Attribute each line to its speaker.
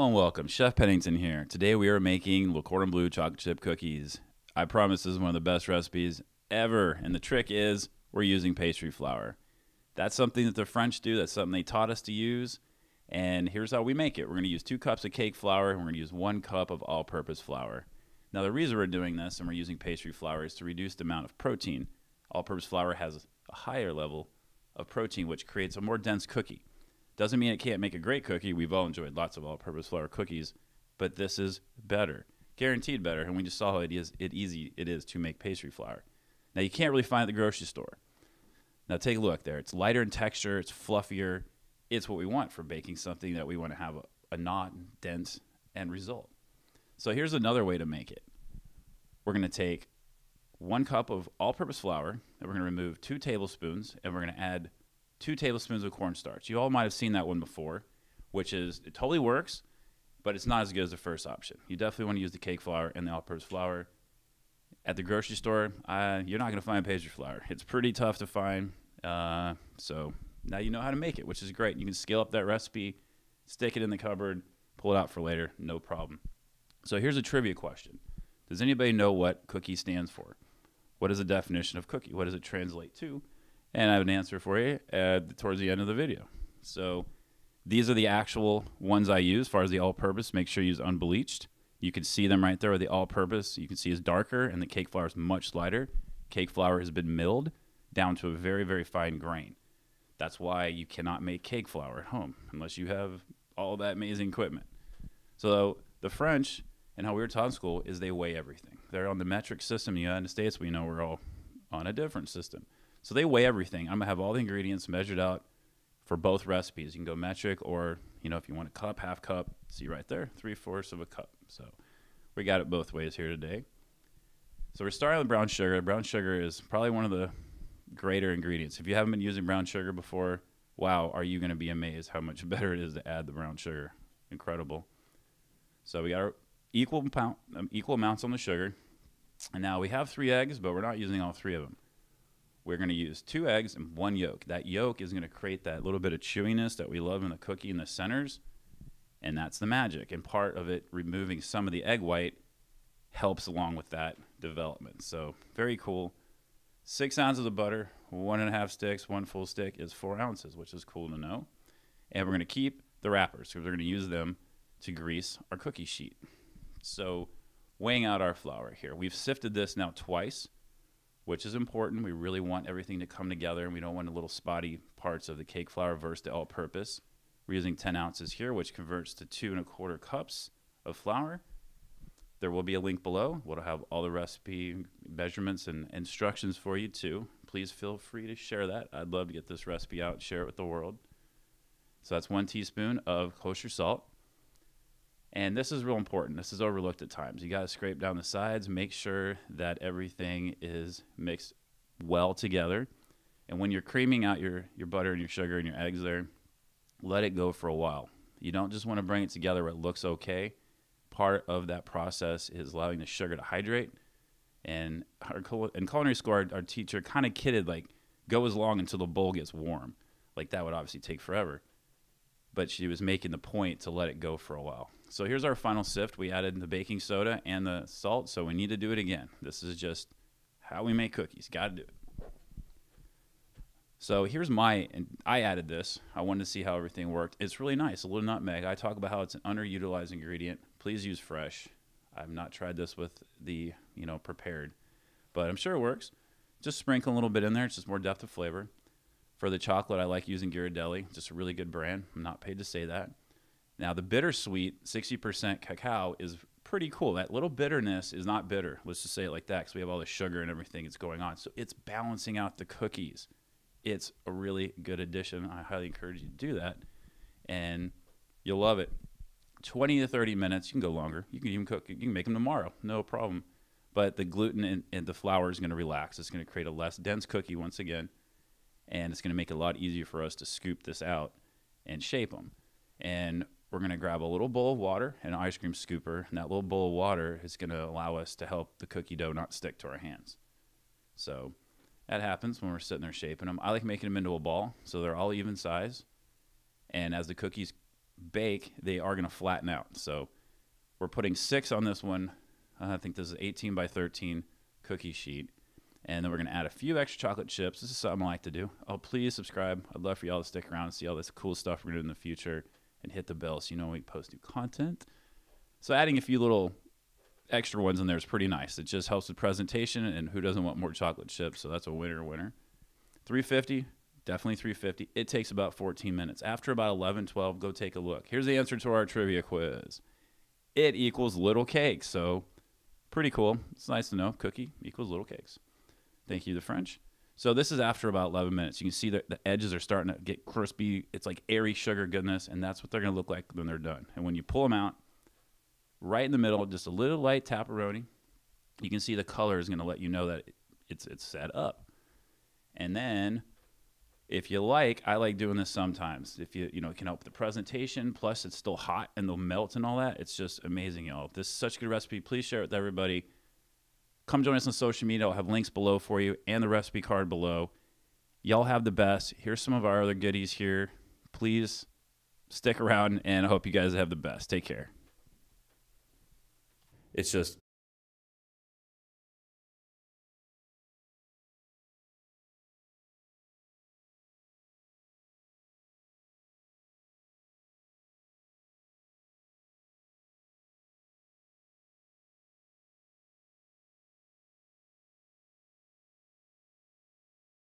Speaker 1: Hello and welcome. Chef Pennington here. Today we are making Le Cordon Bleu chocolate chip cookies. I promise this is one of the best recipes ever. And the trick is we're using pastry flour. That's something that the French do. That's something they taught us to use. And here's how we make it. We're going to use two cups of cake flour and we're going to use one cup of all-purpose flour. Now the reason we're doing this and we're using pastry flour is to reduce the amount of protein. All-purpose flour has a higher level of protein, which creates a more dense cookie. Doesn't mean it can't make a great cookie. We've all enjoyed lots of all-purpose flour cookies, but this is better, guaranteed better. And we just saw how it is it easy it is to make pastry flour. Now you can't really find it at the grocery store. Now take a look there. It's lighter in texture. It's fluffier. It's what we want for baking something that we want to have a, a not dense end result. So here's another way to make it. We're going to take one cup of all-purpose flour, and we're going to remove two tablespoons, and we're going to add two tablespoons of cornstarch. You all might have seen that one before, which is it totally works, but it's not as good as the first option. You definitely want to use the cake flour and the all-purpose flour. At the grocery store, uh, you're not going to find pastry flour. It's pretty tough to find. Uh, so now you know how to make it, which is great. You can scale up that recipe, stick it in the cupboard, pull it out for later, no problem. So here's a trivia question. Does anybody know what cookie stands for? What is the definition of cookie? What does it translate to? And I have an answer for you at, towards the end of the video. So these are the actual ones I use as far as the all-purpose. Make sure you use unbleached. You can see them right there with the all-purpose. You can see it's darker and the cake flour is much lighter. Cake flour has been milled down to a very, very fine grain. That's why you cannot make cake flour at home unless you have all that amazing equipment. So the French and how we were taught in school is they weigh everything. They're on the metric system in the United States. We know we're all on a different system. So they weigh everything. I'm gonna have all the ingredients measured out for both recipes. You can go metric or you know if you want a cup, half cup. See right there, three fourths of a cup. So we got it both ways here today. So we're starting with brown sugar. Brown sugar is probably one of the greater ingredients. If you haven't been using brown sugar before, wow, are you going to be amazed how much better it is to add the brown sugar? Incredible. So we got our equal um, equal amounts on the sugar, and now we have three eggs, but we're not using all three of them we're going to use two eggs and one yolk. That yolk is going to create that little bit of chewiness that we love in the cookie in the centers, and that's the magic. And part of it, removing some of the egg white, helps along with that development. So very cool. Six ounces of the butter, one and a half sticks, one full stick is four ounces, which is cool to know. And we're going to keep the wrappers because we're going to use them to grease our cookie sheet. So weighing out our flour here, we've sifted this now twice which is important. We really want everything to come together, and we don't want the little spotty parts of the cake flour versed to all purpose. We're using 10 ounces here, which converts to two and a quarter cups of flour. There will be a link below. We'll have all the recipe measurements and instructions for you too. Please feel free to share that. I'd love to get this recipe out and share it with the world. So that's one teaspoon of kosher salt. And this is real important. This is overlooked at times. You got to scrape down the sides, make sure that everything is mixed well together. And when you're creaming out your, your butter and your sugar and your eggs there, let it go for a while. You don't just want to bring it together where it looks okay. Part of that process is allowing the sugar to hydrate. And our in culinary school, our, our teacher kind of kidded like, go as long until the bowl gets warm. Like that would obviously take forever but she was making the point to let it go for a while. So here's our final sift. We added the baking soda and the salt, so we need to do it again. This is just how we make cookies. Got to do it. So here's my, and I added this. I wanted to see how everything worked. It's really nice, a little nutmeg. I talk about how it's an underutilized ingredient. Please use fresh. I've not tried this with the, you know, prepared, but I'm sure it works. Just sprinkle a little bit in there. It's just more depth of flavor. For the chocolate, I like using Ghirardelli, just a really good brand. I'm not paid to say that. Now, the bittersweet 60% cacao is pretty cool. That little bitterness is not bitter. Let's just say it like that because we have all the sugar and everything that's going on. So it's balancing out the cookies. It's a really good addition. I highly encourage you to do that. And you'll love it. 20 to 30 minutes. You can go longer. You can even cook. You can make them tomorrow. No problem. But the gluten and, in the flour is going to relax. It's going to create a less dense cookie once again and it's going to make it a lot easier for us to scoop this out and shape them. And we're going to grab a little bowl of water and an ice cream scooper, and that little bowl of water is going to allow us to help the cookie dough not stick to our hands. So that happens when we're sitting there shaping them. I like making them into a ball so they're all even size. And as the cookies bake, they are going to flatten out. So we're putting six on this one. I think this is 18 by 13 cookie sheet. And then we're going to add a few extra chocolate chips. This is something I like to do. Oh, please subscribe. I'd love for y'all to stick around and see all this cool stuff we're going to do in the future and hit the bell so you know when we post new content. So adding a few little extra ones in there is pretty nice. It just helps with presentation and who doesn't want more chocolate chips? So that's a winner winner. 350, definitely 350. It takes about 14 minutes. After about 11, 12, go take a look. Here's the answer to our trivia quiz. It equals little cakes. So pretty cool. It's nice to know. Cookie equals little cakes. Thank you, the French. So this is after about 11 minutes. You can see that the edges are starting to get crispy. It's like airy sugar goodness, and that's what they're going to look like when they're done. And when you pull them out, right in the middle, just a little light taparoni. you can see the color is going to let you know that it's it's set up. And then, if you like, I like doing this sometimes. If you you know it can help the presentation. Plus, it's still hot and they'll melt and all that. It's just amazing, y'all. This is such a good recipe. Please share it with everybody come join us on social media. I'll have links below for you and the recipe card below. Y'all have the best. Here's some of our other goodies here. Please stick around, and I hope you guys have the best. Take care. It's just